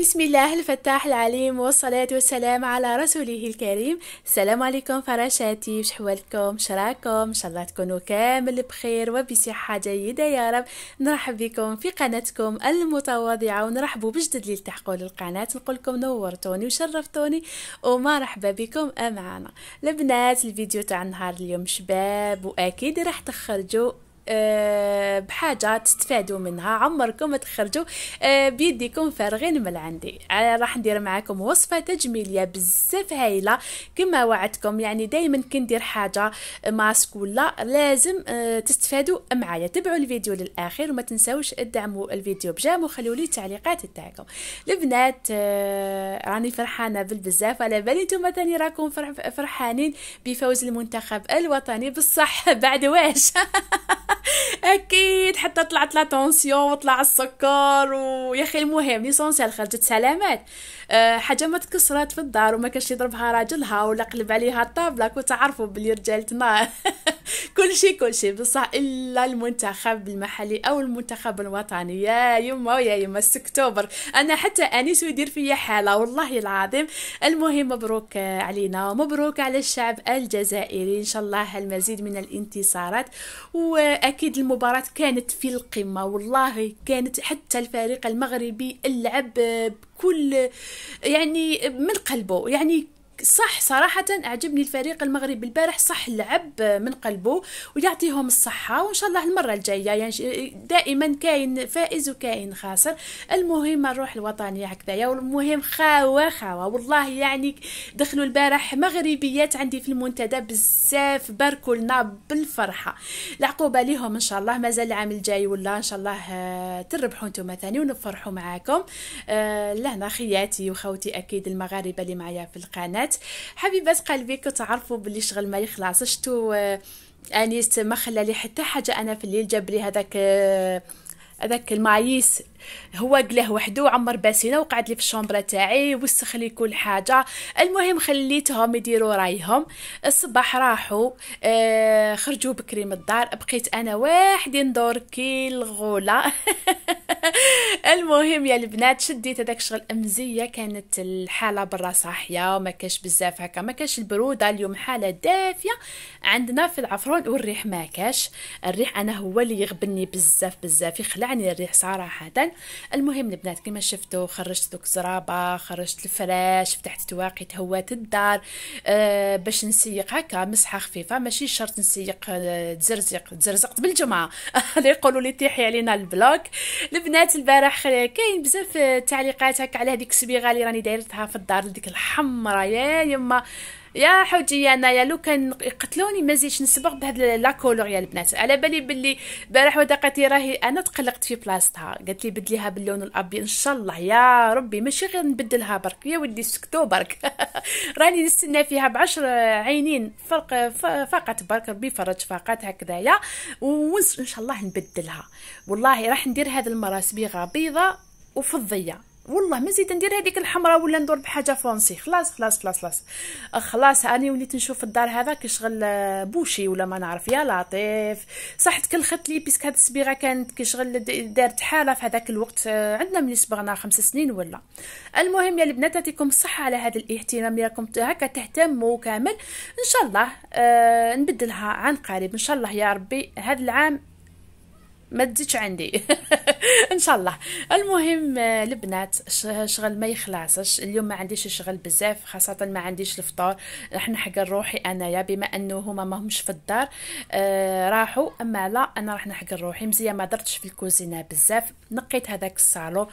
بسم الله الفتاح العليم والصلاة والسلام على رسوله الكريم. السلام عليكم فراشاتي وش حوالكم؟ شراكم إن شاء الله تكونوا كامل بخير وبصحة جيدة يا رب. نرحب بكم في قناتكم المتواضعة ونرحبوا بجدد اللي التحقوا للقناة نقول لكم نورتوني وشرفتوني ومرحبا بكم معنا البنات الفيديو تاع نهار اليوم شباب وأكيد راح تخرجوا بحاجة تستفادوا منها. عمركم ما تخرجوا. آه، بيديكم فارغين من عندي. آه، راح ندير معاكم وصفة تجميلية بزاف هايلة. كما وعدتكم يعني دائما كندير حاجة ماسك ولا لازم تستفادوا معايا. تبعوا الفيديو للاخير وما تنساوش تدعموا الفيديو بجام وخلوا لي التعليقات تاعكم. البنات راني فرحانة بالبزاف. على بالي نتوما ثاني راكم فرحانين بفوز المنتخب الوطني. بصح بعد واش؟ أكيد حتى طلعت لا طونسيون وطلع السكر ويا أخي المهم ليسونسيال خرجت سلامات. أه حاجة ما تكسرات في الدار وما كانش يضربها راجلها ولا قلب عليها الطابله كنت بلي رجالتنا. كل شيء كل شيء. بصح إلا المنتخب المحلي أو المنتخب الوطني. يا يما ويا يما اكتوبر أنا حتى انيس ويدير فيا حالة والله العظيم. المهم مبروك علينا ومبروك على الشعب الجزائري. إن شاء الله المزيد من الانتصارات. وأكيد المباراة كانت في القمة. والله كانت حتى الفريق المغربي لعب بكل يعني من قلبه. يعني صح صراحة أعجبني الفريق المغربي البارح صح لعب من قلبه ويعطيهم الصحة وإن شاء الله المرة الجاية يعني دائما كاين فائز وكاين خاسر. المهم الروح الوطنية هكذايا والمهم خاوة خاوة. والله يعني دخلوا البارح مغربيات عندي في المنتدى بزاف باركوا لنا بالفرحة. العقوبة ليهم إن شاء الله مازال العام الجاي ولا إن شاء الله آه، تربحوا أنتم ثاني ونفرحوا معاكم. آه لهنا خياتي وخوتي أكيد المغاربة اللي معايا في القناة. البنات حبيبات قلبي كتعرفوا باللي شغل ما يخلصش تو آه، أنيس ما خلى لي حتى حاجة. أنا في الليل جاب لي هذاك آه، هذاك المعيس هو قلاه وحده وعمر باسينه وقعد لي في الشومبرة تاعي وسخ لي كل حاجة. المهم خليتهم يديروا رايهم. الصباح راحوا آه خرجوا بكري من الدار. بقيت أنا وحدي ندور كي الغولة. المهم يا البنات شديت هذاك الشغل أمزية كانت الحالة برا صاحية وما كاش بزاف هكا ما كاش البرودة اليوم حالة دافية. عندنا في العفرون والريح ما كاش. الريح أنا هو اللي يغبني بزاف بزاف يخلعني الريح صراحة. المهم البنات كما شفتوا خرجت دوك الزرابه خرجت الفراش فتحت تواقي تهوات الدار أه باش نسيق هكا مسحة خفيفة ماشي شرط نسيق أه تزرزق تزرزقت بالجمعه اللي يقولوا لي تيحي علينا البلوك. البنات البارح كاين بزاف تعليقات هكا على هذيك الصبيغه اللي راني دايرتها في الدار ديك الحمراء يا يما. يا حوجي انايا لو كان يقتلوني ما زيدش نسبق بهاد la couleur يا البنات. على بالي باللي بارح ودقتي راهي أنا تقلقت في بلاصتها. قالت لي بدليها باللون الأبيض. إن شاء الله يا ربي ماشي غير نبدلها برك. يا ودي سكتو برك. راني نستنى فيها بعشر عينين. فرق فقط برك ربي فرج فقط هكذايا. وإن شاء الله نبدلها. والله راح ندير هذه المره صبيغه بيضه وفضية. والله ما زيد ندير هذيك الحمراء ولا ندور بحاجة foncé خلاص خلاص خلاص خلاص. خلاص أني وليت نشوف الدار هذا كيشغل بوشي ولا ما نعرف. يا لطيف. صح تكلخت لي بيسك هاد الصبيغه كانت كيشغل دارت حالة في هذاك الوقت عندنا من صبغنا خمس سنين ولا. المهم يا البنات يعطيكم الصحة على هذا الاهتمام راكم هكا تهتموا كامل. إن شاء الله آه نبدلها عن قريب. إن شاء الله يا ربي هذا العام ما تزيدش عندي. إن شاء الله. المهم البنات شغل ما يخلصش اليوم ما عنديش شغل بزاف خاصة ما عنديش الفطور راح نحق روحي أنايا بما أنه هما ما همش في الدار آه راحوا. أما لا أنا راح نحق روحي. مزيان ما درتش في الكوزينة بزاف. نقيت هذاك الصالون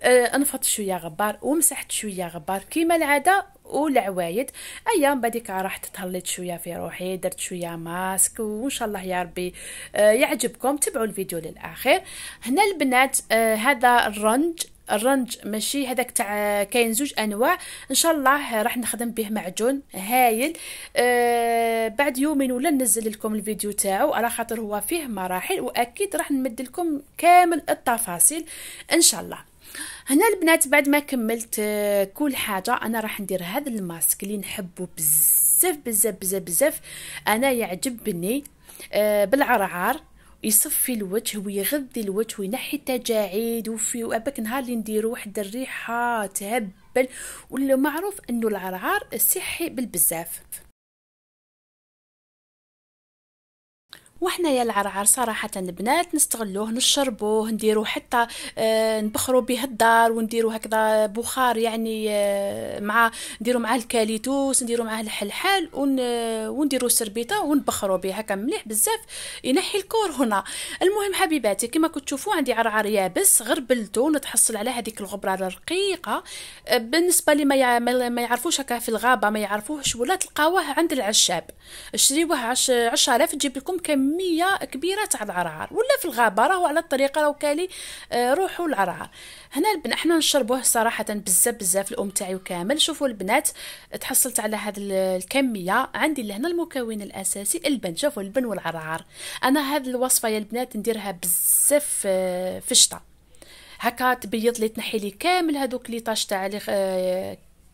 آه انفضت شوية غبار ومسحت شوية غبار. كيما العادة والعوايد أيام بعديك رحت تهليت شوية في روحي درت شوية ماسك وإن شاء الله يا ربي آه يعجبكم. تبعوا الفيديو للآخر. هنا البنات آه هذا الرنج الرنج ماشي هذاك تاع كاين زوج أنواع. إن شاء الله راح نخدم به معجون هايل. آه بعد يومين ولا ننزل لكم الفيديو تاعو على خاطر هو فيه مراحل وأكيد راح نمد لكم كامل التفاصيل إن شاء الله. هنا البنات بعد ما كملت آه، كل حاجة أنا راح ندير هذا الماسك اللي نحبه بزاف بزاف بزاف بزاف. أنا يعجبني آه، بالعرعار يصفي الوجه ويغذي الوجه وينحي التجاعيد وفي وابك نهار اللي نديرو واحد الريحة تهبل واللي معروف إنه العرعار صحي بالبزاف. وحنا يا العرعر صراحة البنات نستغلوه نشربوه نديرو حتى آه نبخرو به الدار ونديرو هكذا بخار يعني آه مع نديرو معاه الكاليتوس نديرو معاه الحلحال ون ونديرو سربيطه ونبخرو به هكا مليح بزاف ينحي الكورونا المهم حبيباتي كما كنت تشوفوا عندي عرعر يابس غربلتو نتحصل على هذيك الغبرة الرقيقة. آه بالنسبة لي ما يعرفوش هكا في الغابة ما يعرفوهش ولا تلقاوه عند العشاب. شريوه 10000 تجيب لكم كم كمية كبيرة تاع العرعر. ولا في الغابه راهو على الطريقة راهو كالي آه روحوا العرعر هنا البنات إحنا نشربوه صراحة بزاف بزاف الأم تاعي كامل. شوفوا البنات تحصلت على هذه الكمية. عندي لهنا المكون الأساسي البن. شوفوا البن والعرعر. أنا هذه الوصفة يا البنات نديرها بزاف آه، في الشتاء هكا تبيض لي تنحي لي كامل هذوك لي طاش تاع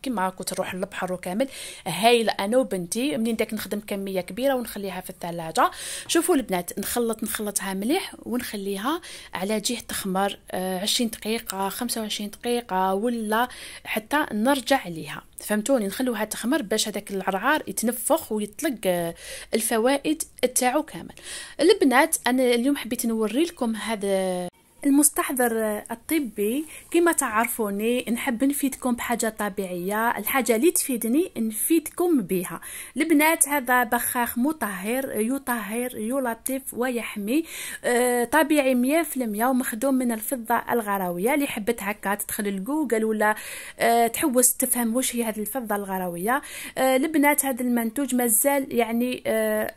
كيما كنت نروح للبحر وكامل هايله أنا وبنتي منين داك نخدم كمية كبيرة ونخليها في الثلاجة. شوفوا البنات نخلط نخلطها مليح ونخليها على جهة تخمر 20 آه، دقيقة 25 دقيقة ولا حتى نرجع ليها. فهمتوني؟ نخلوها تخمر باش هذاك العرعار يتنفخ ويطلق آه، الفوائد تاعو كامل. البنات أنا اليوم حبيت نوري لكم هذا المستحضر الطبي كما تعرفوني نحب نفيدكم بحاجة طبيعية الحاجة اللي تفيدني نفيدكم بها. البنات هذا بخاخ مطهر يطهر يلطف ويحمي آه، طبيعي مية في المية ومخدوم من الفضة الغروية. اللي حبت هكا تدخل الجوجل ولا آه، تحوس تفهم واش هي هذه الفضة الغروية. آه، البنات هذا المنتوج مازال يعني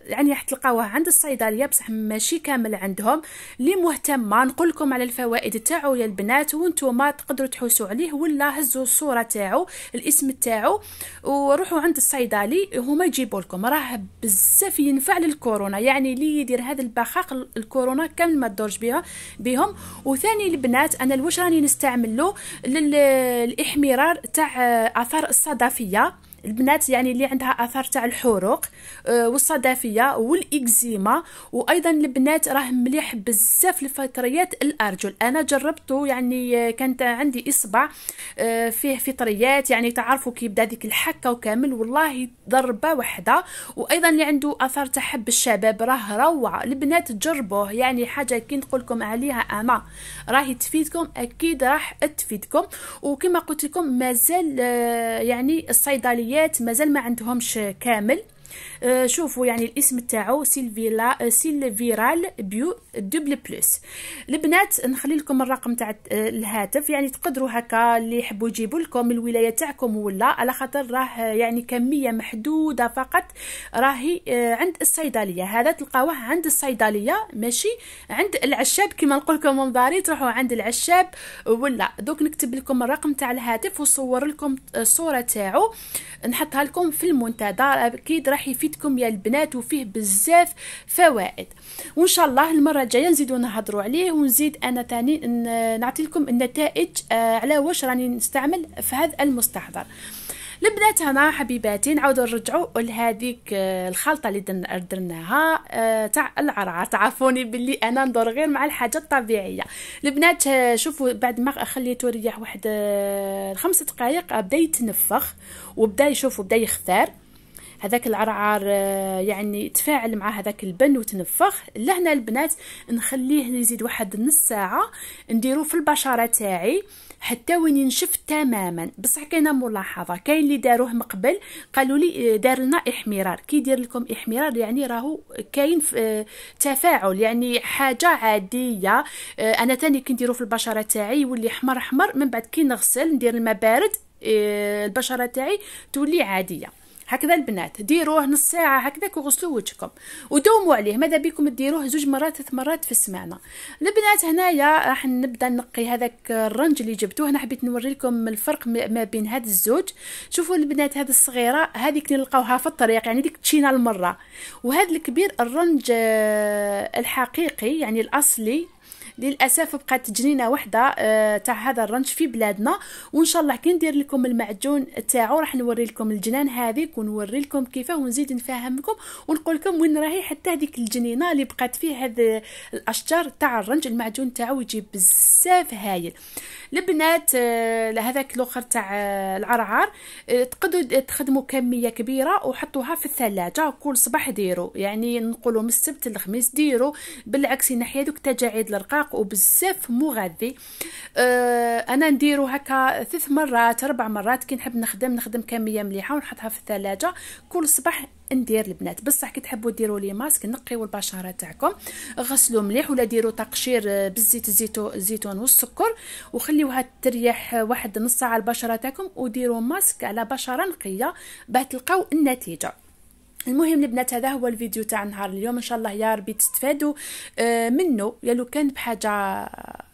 يعني راح تلقاوه عند الصيدلية بصح ماشي كامل عندهم. اللي مهتمة نقول لكم على الفوائد تاعو يا البنات وأنتم تقدروا تحوسوا عليه ولا هزوا الصورة تاعو الاسم تاعو وروحوا عند الصيدلي هما يجيبوا لكم. راه بزاف ينفع للكورونا يعني اللي يدير هذا البخاق الكورونا كامل ما تدورش بها بهم وثاني البنات أنا الواش راني نستعملو للاحمرار تاع آثار الصدفية؟ البنات يعني اللي عندها آثار تاع الحروق آه، والصدفيه والإكزيما وأيضا البنات راه مليح بزاف لفطريات الأرجل. أنا جربته يعني كانت عندي إصبع آه، فيه فطريات يعني تعرفوا كي يبدأ ديك الحكه وكامل والله ضربة واحدة وأيضا اللي عنده آثار تاع حب الشباب راه روعة. البنات تجربوه يعني حاجة كي نقول لكم عليها أنا راهي تفيدكم أكيد راح تفيدكم. وكما قلت لكم مازال آه، يعني الصيدلية الولايات مازال ما عندهمش كامل. آه، شوفوا يعني الاسم تاعو سيلفيلا آه، سيلفيرال bio double plus. البنات نخلي لكم الرقم تاع آه، الهاتف. يعني تقدروا هكا اللي يحبوا يجيبوا لكم الولاية تاعكم ولا على خاطر راه يعني كمية محدودة فقط. راهي عند الصيدلية. هذا تلقاوه عند الصيدلية ماشي؟ عند العشاب كما نقول لكم منظري تروحوا عند العشاب ولا. دوك نكتب لكم الرقم تاع الهاتف وصور لكم الصورة تاعو. نحطها لكم في المنتدى. أكيد راح يفيدكم يا البنات وفيه بزاف فوائد. وإن شاء الله المرة الجاية نزيدو نهضروا عليه ونزيد أنا تاني نعطي لكم النتائج آه، على واش راني نستعمل في هذا المستحضر. البنات هنا حبيباتي نعاودو نرجعوا لهذيك آه، الخلطة اللي درناها آه، تاع العرعر تعرفوني باللي أنا ندور غير مع الحاجة الطبيعية. البنات شوفوا بعد ما خليته يريح واحد خمس دقائق بدأ يتنفخ وبدأ يشوفوا بدأ يختار. هذاك العرعار آه، يعني تفاعل مع هذاك البن وتنفخ. لهنا البنات نخليه يزيد واحد نص ساعة نديرو في البشرة تاعي حتى وين ينشف تماما. بصح كاينة ملاحظة كاين اللي داروه من قبل قالوا لي آه، دار لنا إحمرار. كي يدير لكم إحمرار يعني راهو كاين آه، تفاعل يعني حاجة عادية. أنا تاني كي نديرو في البشرة تاعي يولي احمر احمر من بعد كي نغسل ندير الماء بارد البشرة تاعي تولي عادية. هكذا البنات ديروه نص ساعة هكذاك وغسلوا وجهكم. ودوموا عليه ماذا بكم ديروه زوج مرات ثلاث مرات في السمانة. البنات هنايا راح نبدأ نقي هذاك الرنج اللي جبتوه. أنا حبيت نوري لكم الفرق ما بين هاد الزوج. شوفوا البنات هذه الصغيرة هذيك نلقاوها في الطريق يعني ديك تشينا المره وهذا الكبير الرنج آه، الحقيقي يعني الأصلي للأسف بقات جنينه واحدة آه تاع هذا الرنج في بلادنا. وإن شاء الله كي ندير لكم المعجون تاعو راح نوري لكم الجنان هذيك ونوري لكم كيفاه ونزيد نفهمكم ونقول لكم وين راهي حتى هذيك الجنينة اللي بقات فيه هذه الأشجار تاع الرنج المعجون تاعو يجي بزاف هايل. البنات آه هذاك الأخر تاع آه العرعار آه تقدروا تخدموا كمية كبيرة وحطوها في الثلاجة. كل صباح ديروا يعني نقولوا من السبت للخميس ديروا بالعكس ينحي هذوك التجاعيد الرقاق وبزاف مغذي آه أنا نديرو هكا ثلاث مرات أربع مرات كي نحب نخدم نخدم كميه مليحة ونحطها في الثلاجة. كل صباح ندير البنات. بصح كي تحبوا ديروا لي ماسك نقيو البشرة تاعكم. غسلوا مليح ولا ديروا تقشير بالزيت الزيتون والسكر. وخليوها تريح واحد نص ساعة البشرة تاعكم وديروا ماسك على بشرة نقية باه تلقاو النتيجة. المهم البنات هذا هو الفيديو تاع نهار اليوم. إن شاء الله يا ربي تستفادوا. آه، منه. يا لو كان بحاجة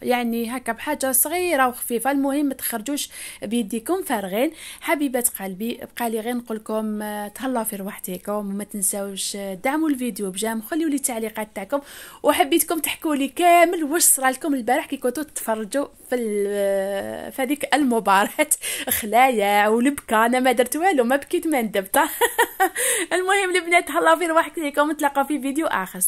يعني هكا بحاجة صغيرة وخفيفة. المهم ما تخرجوش بيديكم فارغين. حبيبات قلبي بقى لي غير نقول لكم آه، تهلاو في روحتكم وما تنساوش دعموا الفيديو بجام. خليوا لي التعليقات تاعكم. وحبيتكم تحكوا لي كامل واش صرا لكم البارح كي كنتوا تتفرجوا في آه، في هذيك المباراة. خلايا ولبكى أنا ما درت والو ما بكيت ما ندبت. المهم البنات هلا في روحكم نتلاقاو في فيديو آخر.